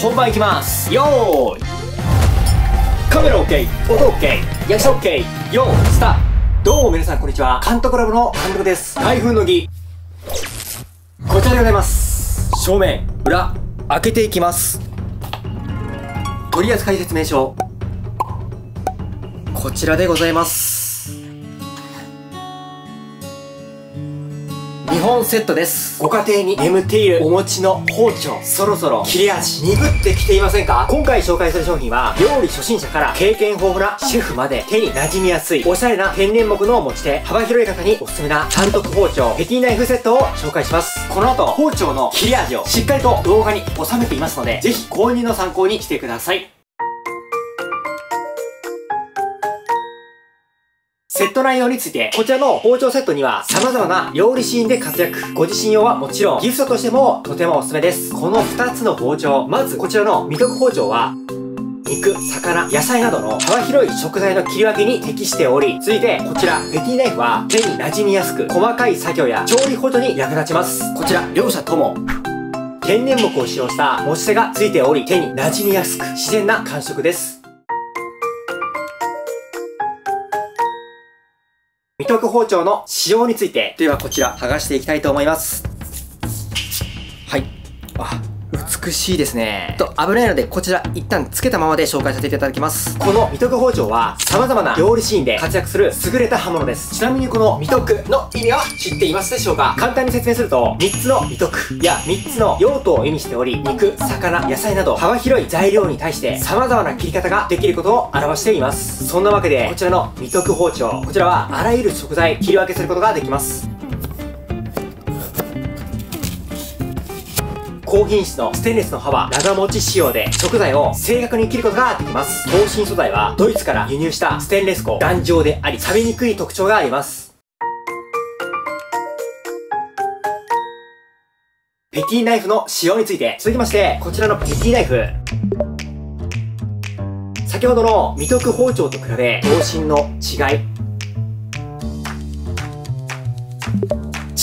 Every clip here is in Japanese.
本番いきます。よーい。カメラ OK 音 OK 役者 OK よースタート。どうも皆さんこんにちは。監督ラボの監督です。台風の儀。こちらでございます。正面裏開けていきます。取扱説明書。こちらでございます。2本セットです。ご家庭に眠っているお餅の包丁。そろそろ。切れ味。鈍ってきていませんか？今回紹介する商品は料理初心者から経験豊富なシェフまで手に馴染みやすいおしゃれな天然木の持ち手幅広い方におすすめな単独包丁ペティナイフセットを紹介します。この後包丁の切れ味をしっかりと動画に収めていますのでぜひ購入の参考にしてくださいセット内容について、こちらの包丁セットには様々な料理シーンで活躍。ご自身用はもちろん、ギフトとしてもとてもおすすめです。この2つの包丁、まずこちらの未徳包丁は、肉、魚、野菜などの幅広い食材の切り分けに適しており、続いてこちら、ペティナイフは手に馴染みやすく、細かい作業や調理補助に役立ちます。こちら、両者とも、天然木を使用した持ち手が付いており、手に馴染みやすく、自然な感触です。未徳包丁の使用について、ではこちら、剥がしていきたいと思います。はい。あ、美しいですね。と、危ないので、こちら、一旦つけたままで紹介させていただきます。この未徳包丁は、様々な料理シーンで活躍する優れた刃物です。ちなみにこの未徳の意味は知っていますでしょうか？簡単に説明すると、3つの未徳や3つの用途を意味しており、肉、魚、野菜など幅広い材料に対して様々な切り方ができることを表しています。そんなわけで、こちらの未徳包丁、こちらはあらゆる食材切り分けすることができます。高品質のステンレスの刃は長持ち仕様で食材を正確に切ることができます。等身素材はドイツから輸入したステンレス鋼頑丈であり錆びにくい特徴があります。ペティナイフの使用について続きましてこちらのペティナイフ先ほどの未徳包丁と比べ等身の違い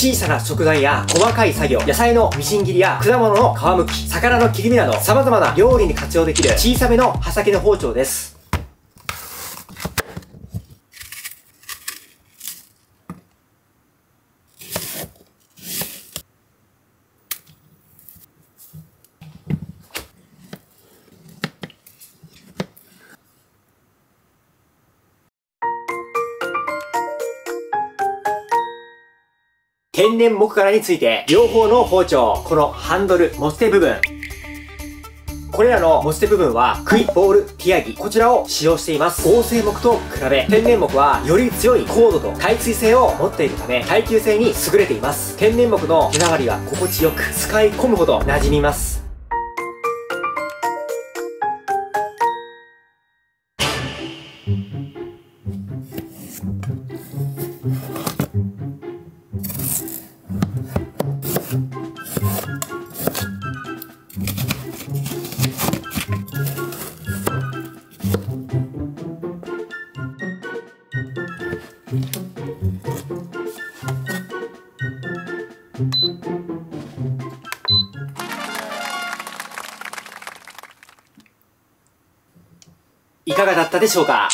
小さな食材や細かい作業、野菜のみじん切りや果物の皮むき、魚の切り身など様々な料理に活用できる小さめの刃先の包丁です。天然木柄について、両方の包丁、このハンドル、持ち手部分、これらの持ち手部分は、クイボールティアギ、こちらを使用しています。合成木と比べ、天然木はより強い高度と耐水性を持っているため、耐久性に優れています。天然木の手触りは心地よく、使い込むほど馴染みます。いかがだったでしょうか？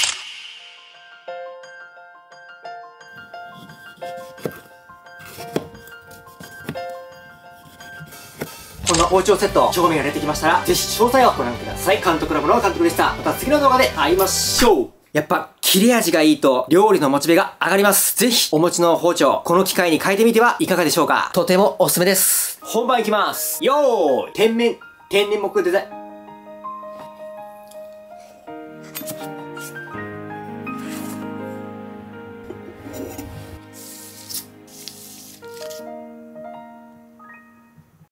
この包丁セット、興味が出てきましたら、ぜひ詳細をご覧ください。監督ラボの監督でした。また次の動画で会いましょうやっぱ、切れ味がいいと、料理のモチベが上がります。ぜひ、お持ちの包丁、この機会に変えてみてはいかがでしょうか？とてもおすすめです。本番いきます。よーい天然、天然木デザイン。